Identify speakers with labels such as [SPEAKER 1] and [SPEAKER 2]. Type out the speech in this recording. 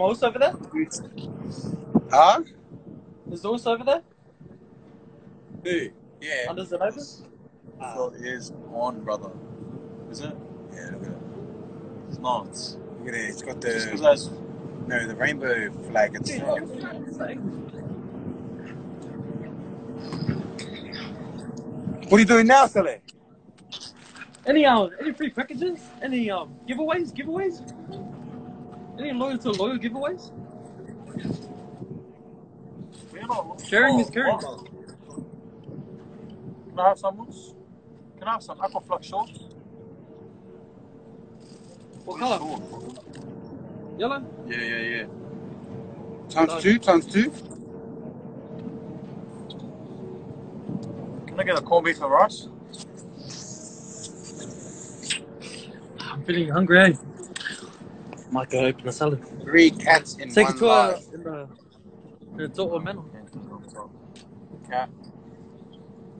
[SPEAKER 1] my horse over there?
[SPEAKER 2] Huh?
[SPEAKER 1] Is the over there?
[SPEAKER 2] Who? Yeah.
[SPEAKER 1] Under the open?
[SPEAKER 2] So it is on, brother.
[SPEAKER 3] Is it?
[SPEAKER 2] Yeah, look at it.
[SPEAKER 3] It's not.
[SPEAKER 2] Look at it. It's got
[SPEAKER 3] Just
[SPEAKER 2] the
[SPEAKER 3] that's
[SPEAKER 2] no the rainbow flag. It's front. What are you doing now, Sally?
[SPEAKER 1] Any um any free packages? Any um giveaways? Giveaways? Any loyal to loyal giveaways? Sharing
[SPEAKER 3] oh,
[SPEAKER 1] is caring.
[SPEAKER 3] Can I have some? ones? Can I have some Aquaflux shorts?
[SPEAKER 1] What colour? Yellow?
[SPEAKER 3] Yeah, yeah, yeah.
[SPEAKER 2] Times two. Times two.
[SPEAKER 3] Can I get a corned beef and rice?
[SPEAKER 1] I'm feeling hungry. Eh? Might go open a salad.
[SPEAKER 2] Three cats in
[SPEAKER 1] Take
[SPEAKER 2] one
[SPEAKER 1] it to a in the in the Toto manor.
[SPEAKER 3] Cat.